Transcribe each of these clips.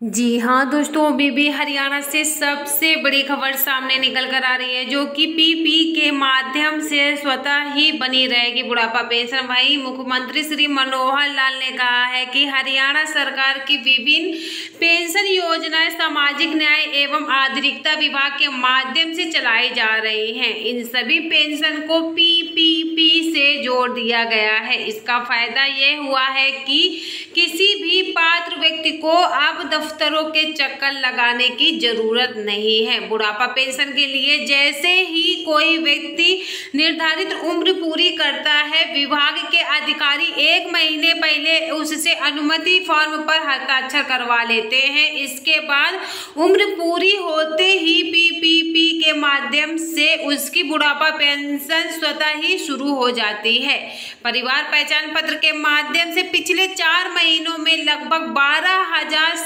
जी हाँ दोस्तों, अभी भी हरियाणा से सबसे बड़ी खबर सामने निकल कर आ रही है, जो कि पीपी के माध्यम से स्वतः ही बनी रहेगी बुढ़ापा पेंशन। वही मुख्यमंत्री श्री मनोहर लाल ने कहा है कि हरियाणा सरकार की विभिन्न पेंशन योजनाएँ सामाजिक न्याय एवं आधुनिकता विभाग के माध्यम से चलाई जा रही हैं। इन सभी पेंशन को पीपीपी से जोड़ दिया गया है। इसका फ़ायदा यह हुआ है कि किसी भी पात्र व्यक्ति को अब दफ्तरों के चक्कर लगाने की ज़रूरत नहीं है। बुढ़ापा पेंशन के लिए जैसे ही कोई व्यक्ति निर्धारित उम्र पूरी करता है, विभाग के अधिकारी एक महीने पहले उससे अनुमति फॉर्म पर हस्ताक्षर करवा लेते हैं। इसके बाद उम्र पूरी होते ही पीपीपी के माध्यम से उसकी बुढ़ापा पेंशन स्वतः ही शुरू हो जाती है। परिवार पहचान पत्र के माध्यम से पिछले चार महीनों में लगभग बारह हज़ार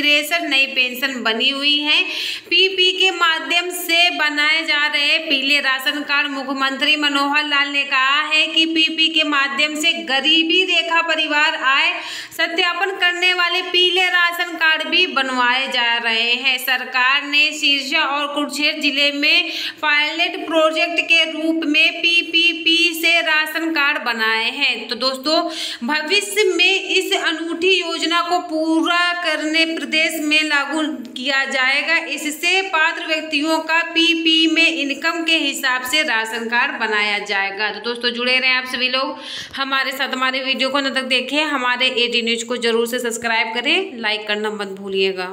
तिरसठ नई पेंशन बनी हुई है। पीपी के माध्यम से बनाए जा रहे पीले राशन कार्ड, मुख्यमंत्री मनोहर लाल ने कहा है कि पीपी के माध्यम से गरीबी रेखा परिवार आय सत्यापन करने वाले पीले राशन कार्ड भी बनवाए जा रहे हैं। सरकार ने सिरसा और कुरुक्षेत्र ज़िले में पायलट प्रोजेक्ट के रूप में पीपीपी बनाए हैं। तो दोस्तों, भविष्य में इस अनूठी योजना को पूरा करने प्रदेश में लागू किया जाएगा। इससे पात्र व्यक्तियों का पीपी में इनकम के हिसाब से राशन कार्ड बनाया जाएगा। तो दोस्तों, जुड़े रहें आप सभी लोग। हमारे साथ हमारे वीडियो को न तक देखें। हमारे एटी न्यूज़ को ज़रूर से सब्सक्राइब करें। लाइक करना मत भूलिएगा।